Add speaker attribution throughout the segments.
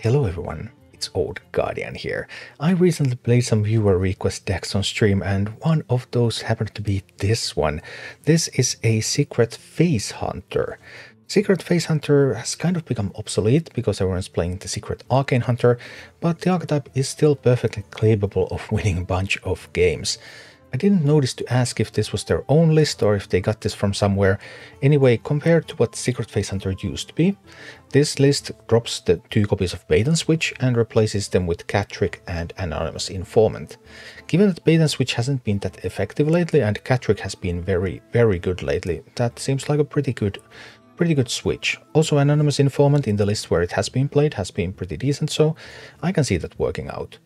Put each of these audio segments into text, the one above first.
Speaker 1: Hello everyone, it's Old Guardian here. I recently played some viewer request decks on stream and one of those happened to be this one. This is a Secret Face Hunter. Secret Face Hunter has kind of become obsolete because everyone's playing the Secret Arcane Hunter, but the archetype is still perfectly capable of winning a bunch of games. I didn't notice to ask if this was their own list or if they got this from somewhere. Anyway, compared to what Secret Face Hunter used to be, this list drops the two copies of Bait and Switch and replaces them with Cattrick and Anonymous Informant. Given that Bait and Switch hasn't been that effective lately and Cattrick has been very, very good lately, that seems like a pretty good pretty good switch. Also Anonymous Informant in the list where it has been played has been pretty decent, so I can see that working out.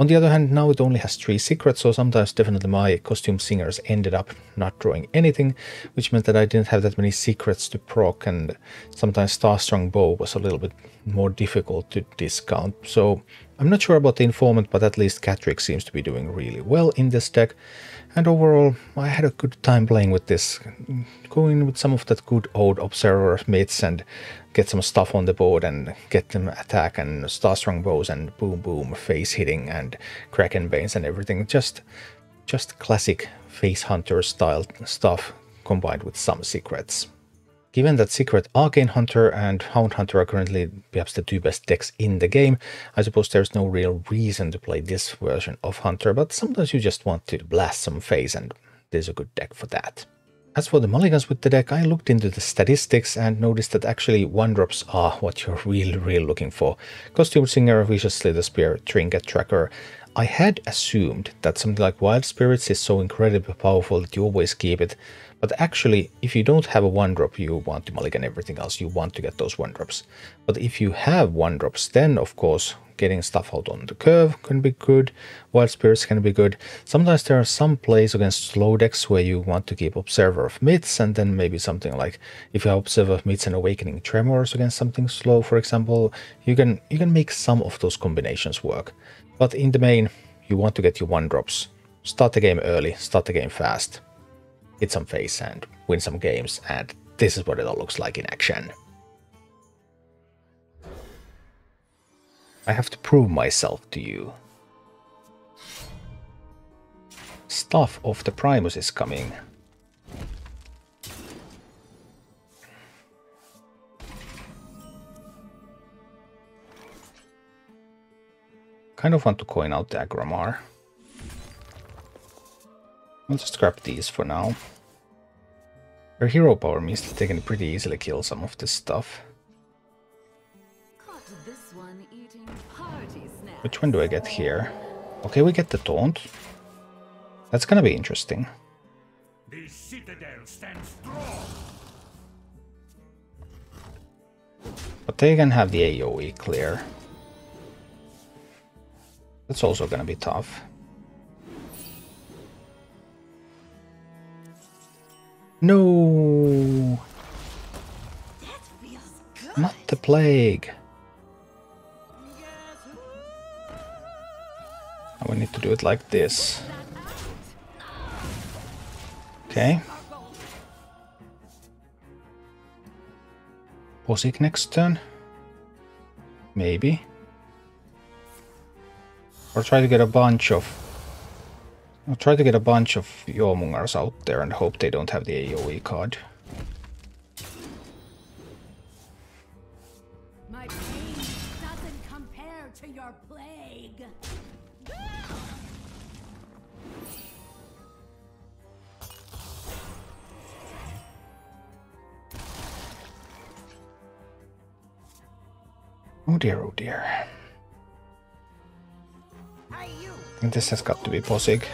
Speaker 1: On the other hand, now it only has three secrets, so sometimes definitely my costume singers ended up not drawing anything, which meant that I didn't have that many secrets to proc, and sometimes Starstrung Bow was a little bit more difficult to discount. So I'm not sure about the informant, but at least Cattrick seems to be doing really well in this deck. And overall, I had a good time playing with this, going with some of that good old Observer myths and get some stuff on the board and get them attack and Starstrung bows and boom boom face hitting and Kraken Banes and everything. Just just classic face hunter style stuff combined with some secrets. Given that Secret Arcane Hunter and Hound Hunter are currently perhaps the two best decks in the game, I suppose there's no real reason to play this version of Hunter, but sometimes you just want to blast some face and there's a good deck for that. As for the mulligans with the deck, I looked into the statistics and noticed that actually one drops are what you're really, really looking for. Costume Singer, Vicious Slitherspear, Trinket Tracker. I had assumed that something like Wild Spirits is so incredibly powerful that you always keep it, but actually, if you don't have a one drop, you want to mulligan everything else, you want to get those one drops. But if you have one drops, then of course getting stuff out on the curve can be good, wild spirits can be good. Sometimes there are some plays against slow decks where you want to keep Observer of Myths and then maybe something like if you have Observer of Myths and Awakening Tremors against something slow, for example, you can you can make some of those combinations work. But in the main, you want to get your one drops. Start the game early, start the game fast, hit some face and win some games, and this is what it all looks like in action. I have to prove myself to you. Staff of the Primus is coming. Kind of want to coin out the Aggramar. I'll just grab these for now. Their hero power means that they can pretty easily kill some of this stuff. Which one do I get here? Okay, we get the taunt. That's gonna be interesting. The citadel stands strong. But they can have the AoE clear. That's also gonna be tough. No! Not the plague. we need to do it like this. Okay. Pozzik next turn? Maybe. Or try to get a bunch of... I'll try to get a bunch of Jormungandrs out there and hope they don't have the AoE card. My change is nothing compared to your plague. Oh dear, oh dear. This has got to be Pozzik.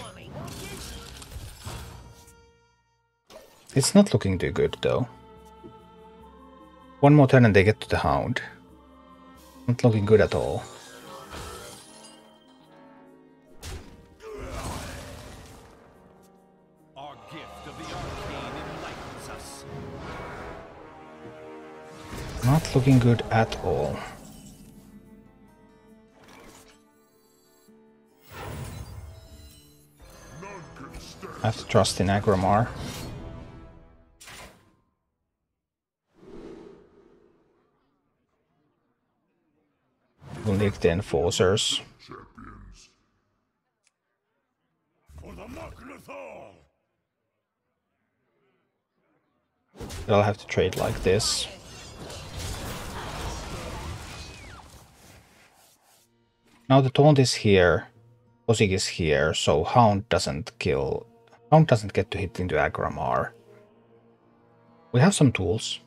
Speaker 1: It's not looking too good though. One more turn and they get to the Hound. Not looking good at all. Not looking good at all. I have to trust in Aggramar. We'll the enforcers. I'll have to trade like this. Now the taunt is here, Osig is here, so Hound doesn't kill... Hound doesn't get to hit into Aggramar. We have some tools.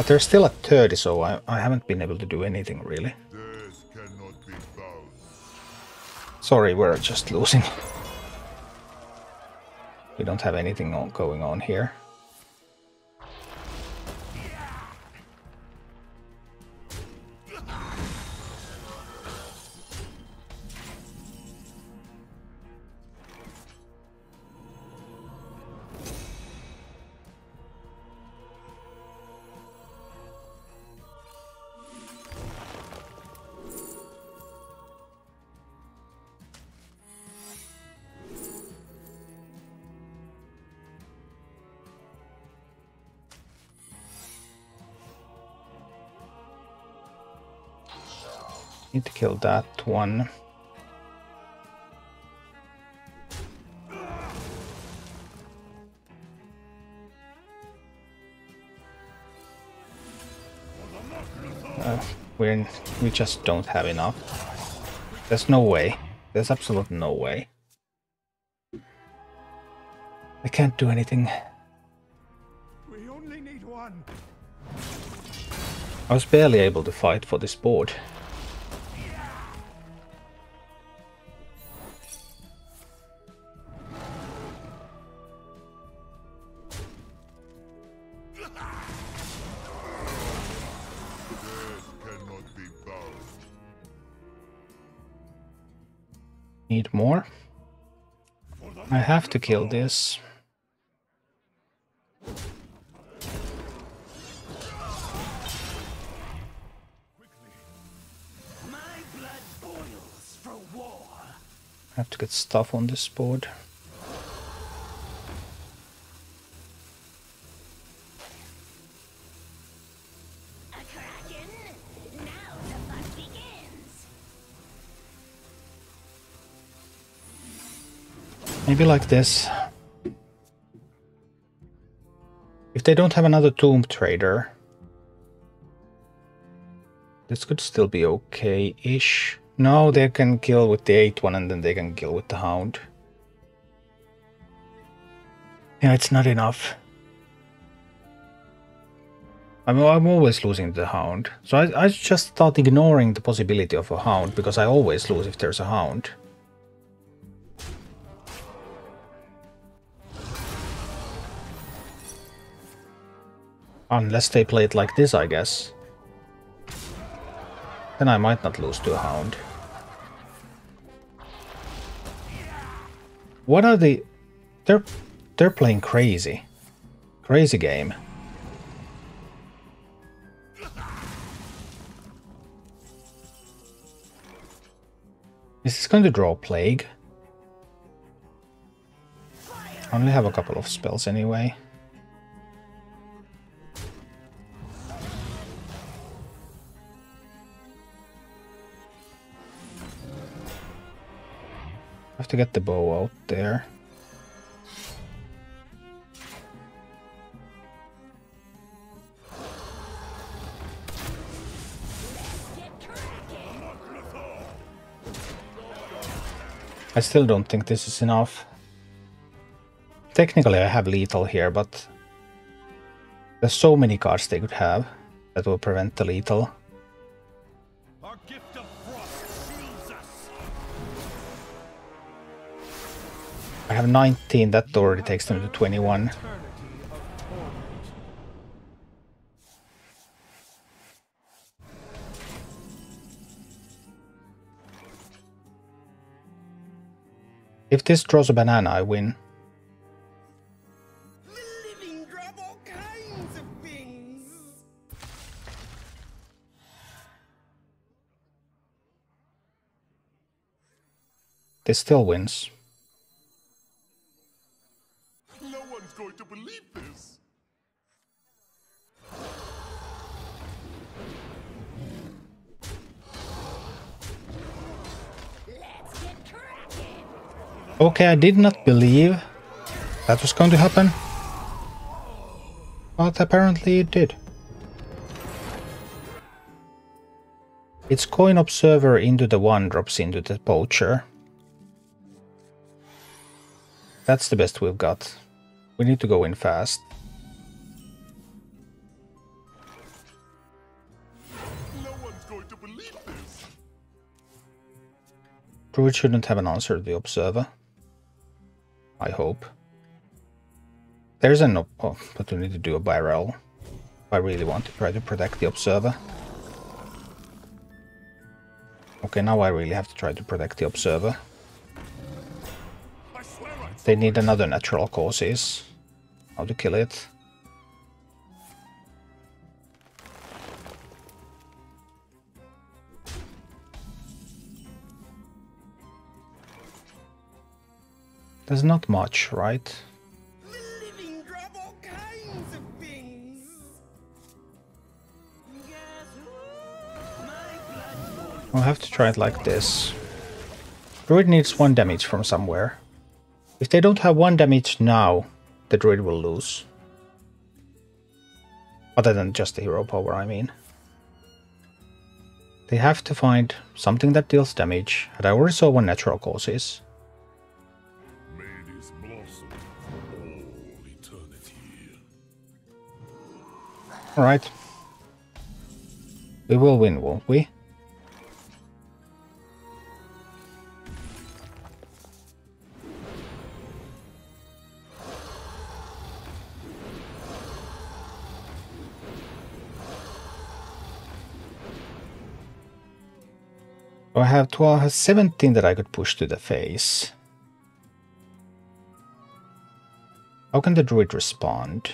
Speaker 1: But they're still at 30, so I, I haven't been able to do anything really. Sorry, we're just losing. We don't have anything on, going on here. Need to kill that one. Uh, we we just don't have enough. There's no way. There's absolutely no way. I can't do anything. We only need one. I was barely able to fight for this board. To kill this. I have to get stuff on this board. Maybe like this. If they don't have another Tomb Traitor, this could still be okay-ish. No, they can kill with the 8 one and then they can kill with the Hound. Yeah, it's not enough. I'm, I'm always losing the Hound. So I, I just start ignoring the possibility of a Hound because I always lose if there's a Hound. Unless they play it like this, I guess. Then I might not lose to a Hound. What are the... They're, they're playing crazy. Crazy game. Is this going to draw Plague? I only have a couple of spells anyway. To get the bow out there. I still don't think this is enough. Technically I have lethal here, but there's so many cards they could have that will prevent the lethal. I have 19, that already takes them to 21. If this draws a banana, I win. This still wins.
Speaker 2: Believe this.
Speaker 1: Okay, I did not believe that was going to happen. But apparently it did. It's coin observer into the one drops into the poacher. That's the best we've got. We need to go in fast.
Speaker 2: No.
Speaker 1: Druid shouldn't have an answer to the observer. I hope. There's an opportunity to do a barrel. I really want to try to protect the observer. Okay, now I really have to try to protect the observer. They need another natural causes. To kill it. There's not much, right? I'll have to try it like this. Druid needs one damage from somewhere. If they don't have one damage now, the druid will lose. Other than just the hero power, I mean. They have to find something that deals damage, and I already saw one natural causes.
Speaker 2: May this blossom all eternity.
Speaker 1: Alright. We will win, won't we? I have 12, 17 that I could push to the face. How can the druid respond?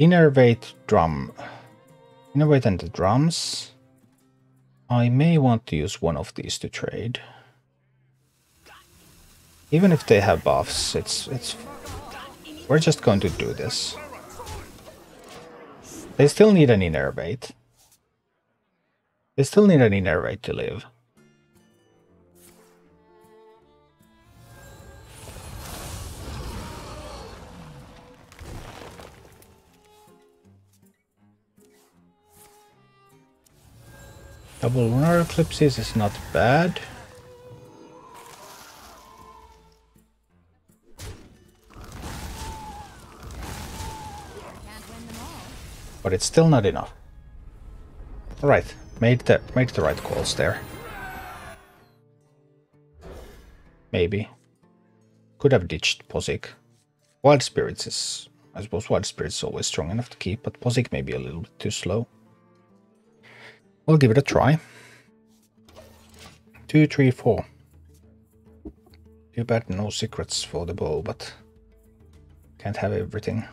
Speaker 1: Innervate drum. Innervate and the drums. I may want to use one of these to trade. Even if they have buffs, it's it's we're just going to do this. They still need an innervate. They still need an innervate to live. Double lunar eclipses is not bad. But it's still not enough. Alright, made the made the right calls there. Maybe. Could have ditched Pozzik. Wild Spirits is I suppose Wild Spirits is always strong enough to keep, but Pozzik may be a little bit too slow. We'll give it a try. Two, three, four. Too bad no secrets for the bow, but can't have everything.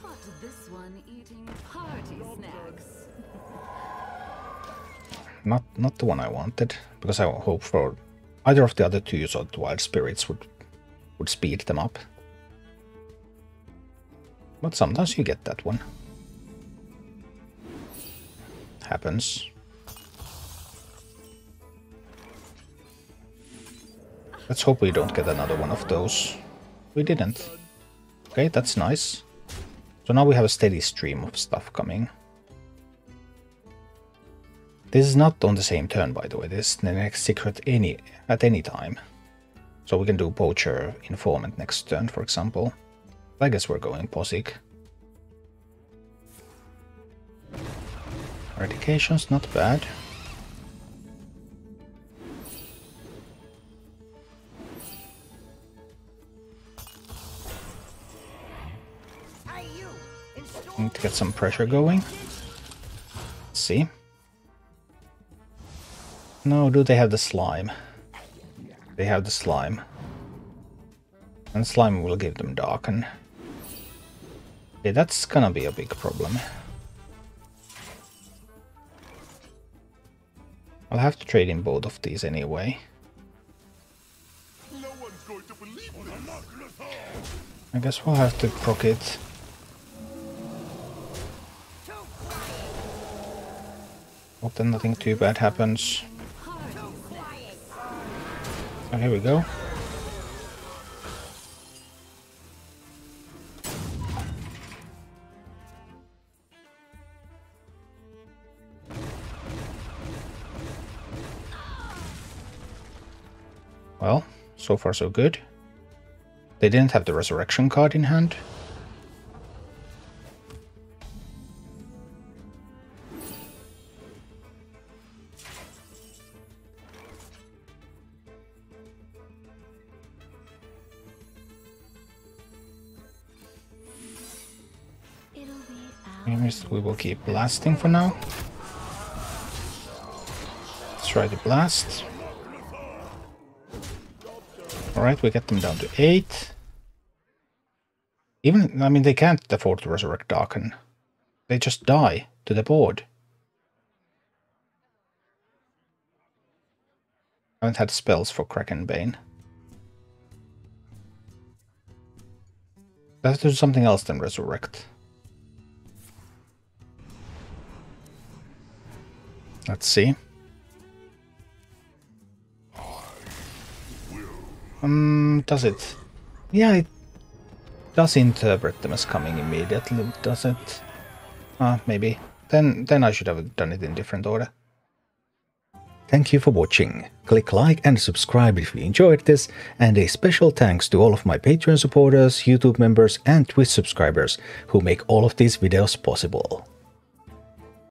Speaker 3: Caught this one eating party snacks.
Speaker 1: Not not the one I wanted, because I hope for either of the other two or the wild spirits would would speed them up. But sometimes you get that one. Happens. Let's hope we don't get another one of those. We didn't. Okay, that's nice. So now we have a steady stream of stuff coming. This is not on the same turn, by the way. This is the next secret any at any time. So we can do Poacher Informant next turn, for example. I guess we're going Pozzik. Eradication's not bad. Need to get some pressure going. Let's see. No, do they have the slime? They have the slime. And slime will give them darken. Okay, that's gonna be a big problem. I'll have to trade in both of these anyway.
Speaker 2: No.
Speaker 1: I guess we'll have to proc it. Hope that nothing too bad happens. Oh, here we go. Well, so far so good. They didn't have the resurrection card in hand. We will keep blasting for now. Let's try the blast. Alright, we get them down to 8. Even, I mean, they can't afford to resurrect Darken. They just die to the board. I haven't had spells for Kraken Bane. Let's do something else than resurrect. Let's see. Um, does it? Yeah, it does interpret them as coming immediately, does it? Ah, maybe. Then, then I should have done it in different order. Thank you for watching. Click like and subscribe if you enjoyed this, and a special thanks to all of my Patreon supporters, YouTube members, and Twitch subscribers who make all of these videos possible.